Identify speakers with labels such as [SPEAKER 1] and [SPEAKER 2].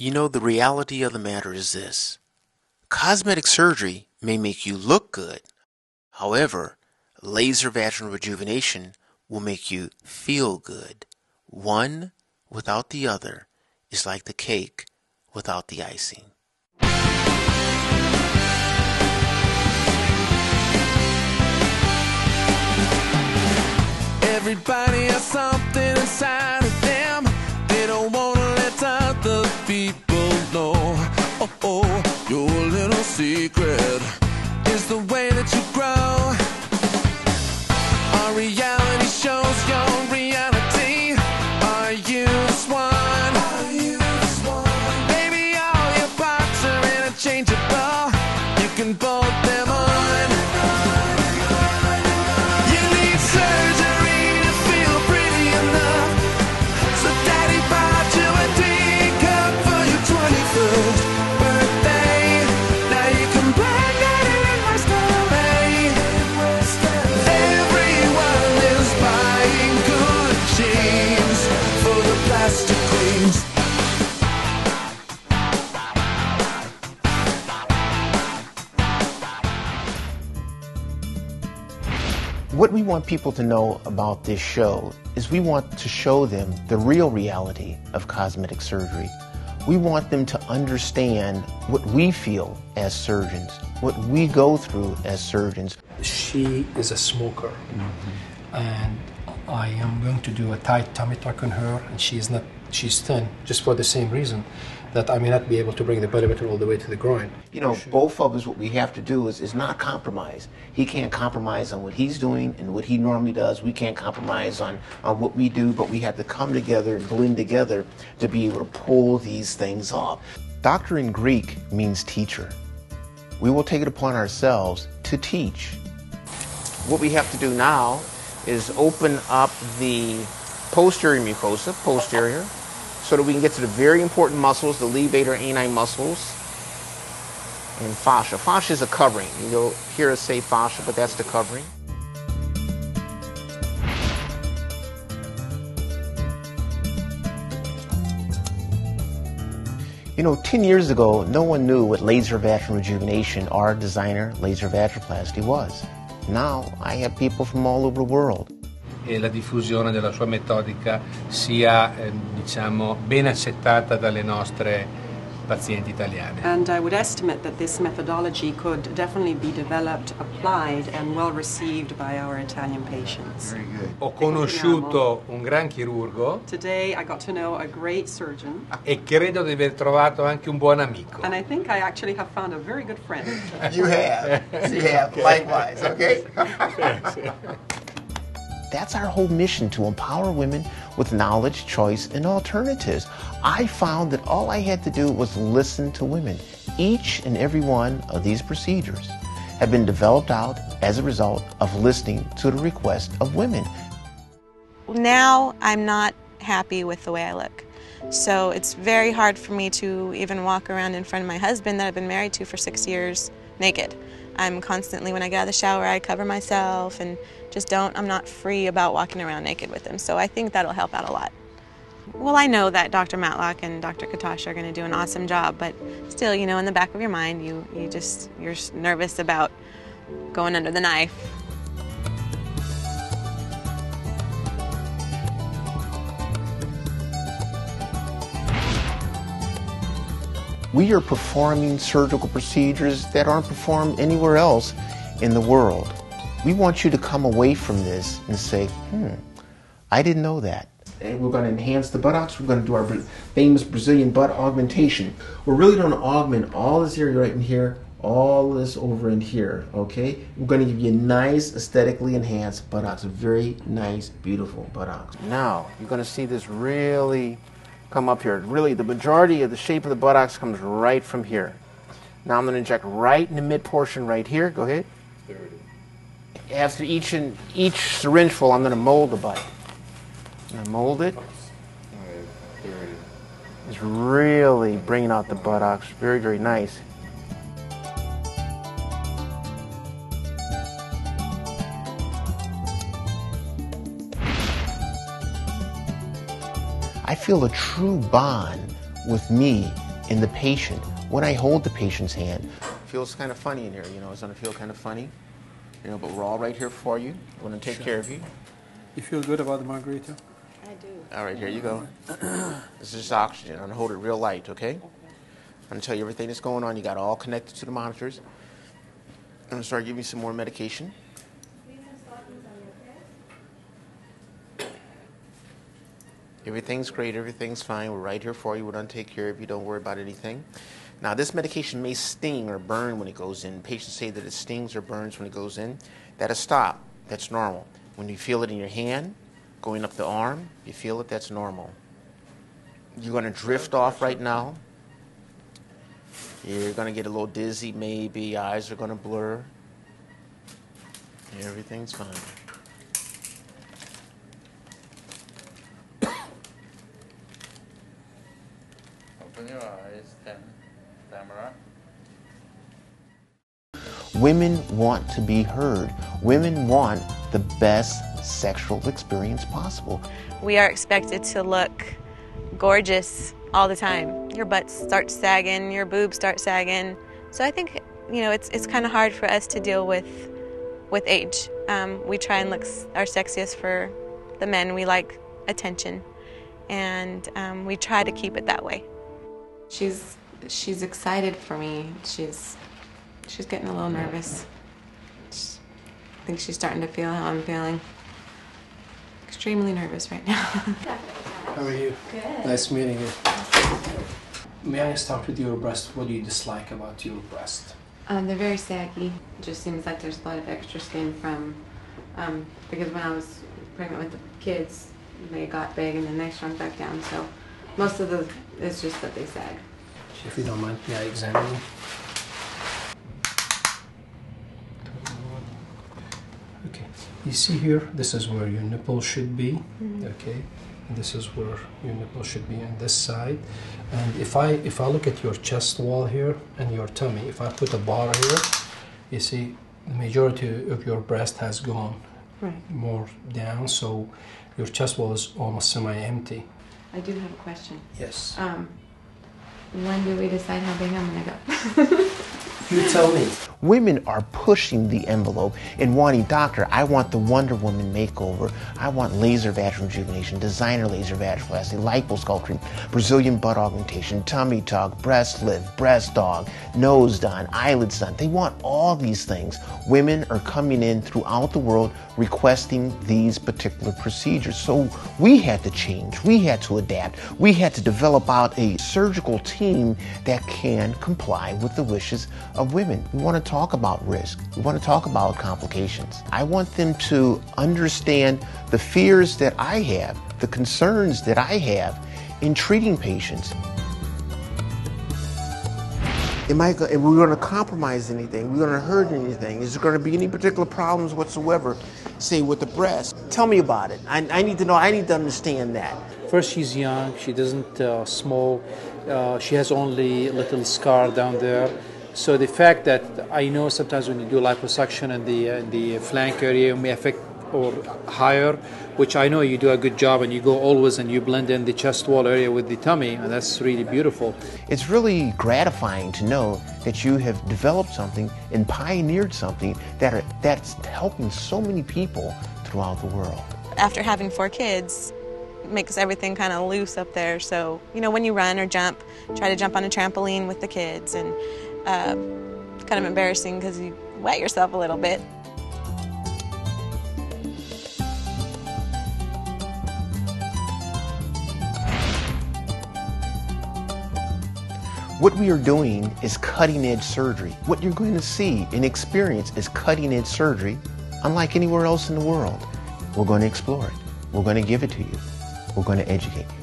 [SPEAKER 1] You know, the reality of the matter is this cosmetic surgery may make you look good. However, laser vaginal rejuvenation will make you feel good. One without the other is like the cake without the icing.
[SPEAKER 2] Everybody has something inside secret is the way that you grow. Our for queens.
[SPEAKER 1] What we want people to know about this show is we want to show them the real reality of cosmetic surgery. We want them to understand what we feel as surgeons, what we go through as surgeons.
[SPEAKER 3] She is a smoker, mm-hmm. and I am going to do a tight tummy tuck on her, and she is not. She's thin, just for the same reason that I may not be able to bring the button all the way to the groin.
[SPEAKER 1] You know, both of us, what we have to do is, is not compromise. He can't compromise on what he's doing and what he normally does. We can't compromise on, on what we do, but we have to come together and blend together to be able to pull these things off. Doctor in Greek means teacher. We will take it upon ourselves to teach. What we have to do now is open up the posterior mucosa, posterior, so that we can get to the very important muscles, the levator ani muscles, and fascia. Fascia is a covering. You'll hear us say fascia, but that's the covering. You know, 10 years ago, no one knew what laser vaginal rejuvenation, our designer, laser vaginoplasty, was. Now, I have people from all over the world.
[SPEAKER 4] e la diffusione della sua metodica sia eh, diciamo, ben accettata dalle nostre pazienti italiane.
[SPEAKER 5] And I would estimate that this methodology could definitely be developed, applied, and well received by our Italian patients.
[SPEAKER 4] Ho conosciuto un gran chirurgo
[SPEAKER 5] Today I got to know a great surgeon,
[SPEAKER 4] e credo di aver trovato anche un buon amico.
[SPEAKER 5] and I think I actually have found a very good friend.
[SPEAKER 1] You have. You have. Likewise, okay? That's our whole mission to empower women with knowledge, choice, and alternatives. I found that all I had to do was listen to women. Each and every one of these procedures have been developed out as a result of listening to the request of women.
[SPEAKER 6] Now I'm not happy with the way I look. So it's very hard for me to even walk around in front of my husband that I've been married to for six years naked. I'm constantly, when I get out of the shower, I cover myself and just don't, I'm not free about walking around naked with them. So I think that'll help out a lot. Well, I know that Dr. Matlock and Dr. Katosh are going to do an awesome job, but still, you know, in the back of your mind, you, you just, you're nervous about going under the knife.
[SPEAKER 1] We are performing surgical procedures that aren't performed anywhere else in the world. We want you to come away from this and say, hmm, I didn't know that. And we're going to enhance the buttocks. We're going to do our famous Brazilian butt augmentation. We're really going to augment all this area right in here, all this over in here, okay? We're going to give you a nice, aesthetically enhanced buttocks. A very nice, beautiful buttocks. Now, you're going to see this really come up here. Really, the majority of the shape of the buttocks comes right from here. Now I'm going to inject right in the mid portion right here. Go ahead. After each and each syringe full, I'm going to mold the butt. I'm going to mold it. It's really bringing out the buttocks. Very, very nice. Feel a true bond with me and the patient. When I hold the patient's hand, feels kind of funny in here, you know, it's gonna feel kind of funny, you know, but we're all right here for you. We're gonna take care of you.
[SPEAKER 3] You feel good about the margarita?
[SPEAKER 6] I do.
[SPEAKER 1] All right, here you go. This is oxygen. I'm gonna hold it real light, okay? I'm gonna tell you everything that's going on. You got all connected to the monitors. I'm gonna start giving you some more medication. Everything's great. Everything's fine. We're right here for you. We're gonna take care of you. Don't worry about anything. Now, this medication may sting or burn when it goes in. Patients say that it stings or burns when it goes in. That'll stop. That's normal. When you feel it in your hand, going up the arm, you feel it, that's normal. You're going to drift off right now. You're going to get a little dizzy, maybe. Eyes are going to blur. Everything's fine.
[SPEAKER 7] Open your eyes, 10. Camera.
[SPEAKER 1] Women want to be heard. Women want the best sexual experience possible.
[SPEAKER 6] We are expected to look gorgeous all the time. Your butt starts sagging, your boobs start sagging. So I think you know it's it's kind of hard for us to deal with with age. Um, we try and look our sexiest for the men. We like attention, and um, we try to keep it that way.
[SPEAKER 5] She's she's excited for me. She's she's getting a little nervous. I think she's starting to feel how I'm feeling. Extremely nervous right now.
[SPEAKER 3] How are you? Good. Nice meeting you. May I start with your breast? What do you dislike about your breast?
[SPEAKER 5] Um, they're very saggy. It just seems like there's a lot of extra skin from um, because when I was pregnant with the kids, they got big and then they shrunk back down. So most of the it's just that they sag.
[SPEAKER 3] If you don't mind, yeah, I examine you? Okay. You see here, this is where your nipple should be. Mm-hmm. Okay. And this is where your nipple should be on this side. And if I if I look at your chest wall here and your tummy, if I put a bar here, you see the majority of your breast has gone
[SPEAKER 5] Right.
[SPEAKER 3] more down, so your chest wall is almost semi-empty.
[SPEAKER 5] I do have a question.
[SPEAKER 3] Yes.
[SPEAKER 5] Um, when do we decide how big I'm gonna go?
[SPEAKER 3] You tell me.
[SPEAKER 1] Women are pushing the envelope and wanting, doctor, I want the Wonder Woman makeover. I want laser vaginal rejuvenation, designer laser vaginoplasty, liposculpting, Brazilian butt augmentation, tummy tuck, breast lift, breast dog, nose done, eyelids done. They want all these things. Women are coming in throughout the world requesting these particular procedures. So we had to change. We had to adapt. We had to develop out a surgical team that can comply with the wishes of women. We want to talk about risk. We want to talk about complications. I want them to understand the fears that I have, the concerns that I have in treating patients. Am I, are we going to compromise anything? We going to hurt anything? Is there going to be any particular problems whatsoever, say with the breast? Tell me about it. I, I need to know, I need to understand that.
[SPEAKER 8] First, she's young. She doesn't uh, smoke. Uh, she has only a little scar down there. So the fact that I know sometimes when you do liposuction in the uh, the flank area it may affect or higher, which I know you do a good job and you go always and you blend in the chest wall area with the tummy, and that's really beautiful.
[SPEAKER 1] It's really gratifying to know that you have developed something and pioneered something that are, that's helping so many people throughout the world.
[SPEAKER 6] after having four kids makes everything kind of loose up there so you know when you run or jump try to jump on a trampoline with the kids and uh, it's kind of embarrassing because you wet yourself a little bit
[SPEAKER 1] What we are doing is cutting edge surgery. What you're going to see and experience is cutting edge surgery unlike anywhere else in the world. We're going to explore it. We're going to give it to you. We're going to educate you.